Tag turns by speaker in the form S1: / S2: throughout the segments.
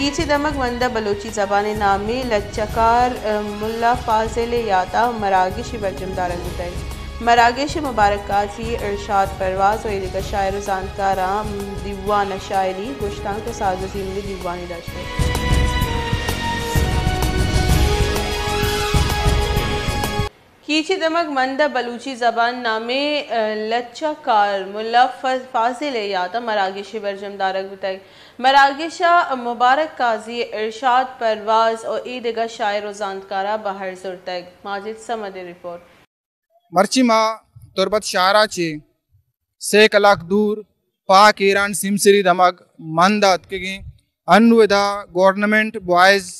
S1: कीची दमक मंदा बलोची जबान नामी लचकार मुल्ला फाजिल याता मरागिश बरजमदारन गुतई मरागिश मुबारक काजी इरशाद परवाज और दिगर शायर जानकारा दीवान शायरी, गुश्तान के साजोजी में दीवानी कीची दमक मंदा बलूची जबान नामे लच्चा कार मुल्ला फाजिल याता मरागिश बरजमदारक बताई मरागिशा मुबारक काजी, इरशाद परवाज और ईदगा शायर व जानकारा बहर जुरतग माजिद समद रिपोर्ट।
S2: मर्ची माँ, तुरबत शारा चे। से कलाक दूर, पाक ईरान सिमसरी दमक मंदात के अनविदा गवर्नमेंट बॉयज़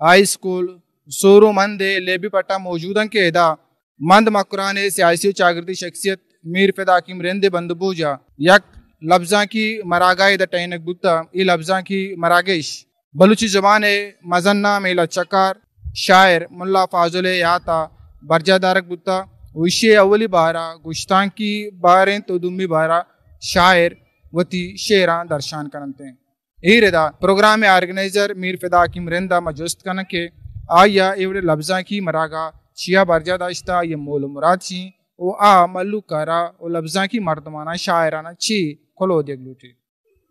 S2: हाई स्कूल, सोरो मंदे, लेबी पट्टा मौजूदा के एदा। मंद मकुरान सियासी जागृति शख्सियत मीर फिदा की मरेंदे बंद बूजा यक लफ्जा की मरागाए द टैनक बुत्ता, ई लफ्जा की मरागेश। बलूची जबान मजन्ना मेला चकार, शायर मुल्ला फाजुल याता बरजादारक बुत्ता विशे अवली बारा गुश्तान की बारें तो दुम्मी बारा शायर वती शेरा दर्शान करते हैं। यही रेदा, प्रोग्राम ऑर्गेनाइजर मीर फिदा की मरिंदा मजुस्त कन के आया एवड़े लफ्जा की मरागा चिया बरजा दाश्ता ये मोल मुराद ची ओ आ मल्लू करा ओ लफ्जा की मर्दमाना शायराना ची खोलो देगलूटी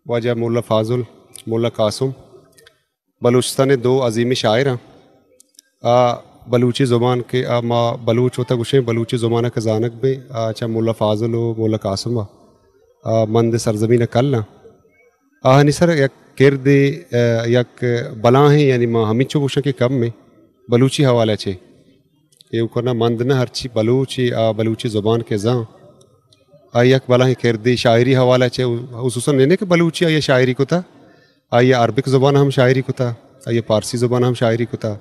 S3: वाजा मोल्ला फाजुल मोल्ला कासुम बलूचिस्तान दो अजीम शायर हैं आ बलूची ज़ुबान के आ मा बलूच होता गुशे बलूची ज़ुबान के जानक में अच्छा मोल्ला फाजुल हो मोल्ला कासुम आ मंद सरजमीन कल ना आ सर यक किरद यक बला है यानी माँ हमिचो गुशा के कम में बलूची हवाला छे येवकना मंदना हरची बलूची, आ बलूची ज़ुबान के जहाँ आयक बला ही किरदी शायरी हवाला चे खसूस ने के बलूची आइए शायरी को था आइए अरबिक ज़ुबान हम शायरी को था आइए पारसी ज़ुबान हम शायरी को था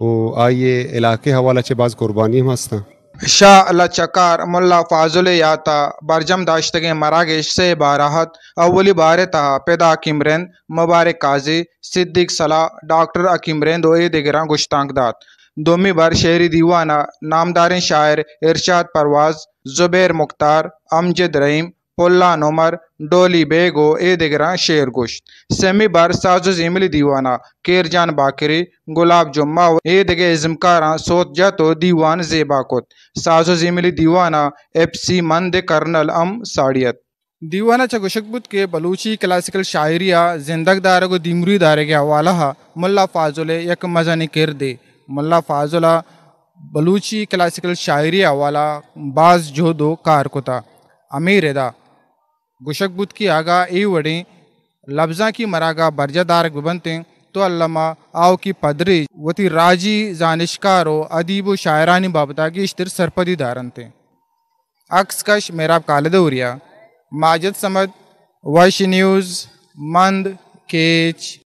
S3: वो आइए इलाके हवाला चे बाज़ कुर्बानी हम हंसता।
S2: शाह अल्लाह चकार, मुल्ला फाजुल याता, बरजम दाश्तगे मरागेश से बाराहत अवली बार तहा पैदा अकीमरेंद मुबारक काजी, सिद्दीक सलाह, डॉक्टर अकीमरेंद ओ दिगरा गुश्तांक दात दोमी शेरी दीवाना, नामदार शायर, इरशाद परवाज, जुबैर मुख्तार, अमजद रहीम पुल्ला नमर डोली बेगो, ए दिगरा शेर गुश सेमी बार साजो जिमली दीवाना, केरजान बाकरी, गुलाब जुम्मा, ए दिगे इजमकारा सोत जा तो दीवान जेबा कुत। साजो जिमली दीवाना, एफ़ सी मंद कर्नल अम साड़ियत। दीवाना चगुशकबुत के बलूची क्लासिकल शायरिया जिंदग दारगो दिमरी दारे के हवाला मुल्ला फाजुले यक मजानी किर दे। मुल्ला फाजुला बलूची क्लासिकल शायरी हवाला बाज जो दो कार कोता अमीर एदा गुशक बुत की आगा ए वड़े, लफ्जा की मरागा बरजादार बनते तो अल्लामा आओ की पदरी, वती राज़ी जानिशकारो, अदीब शायरानी बाबता की इश्तर सरपदी दारनते अक्स कश मेरा कालदौरिया माजद समद वश न्यूज़, मंद, केच।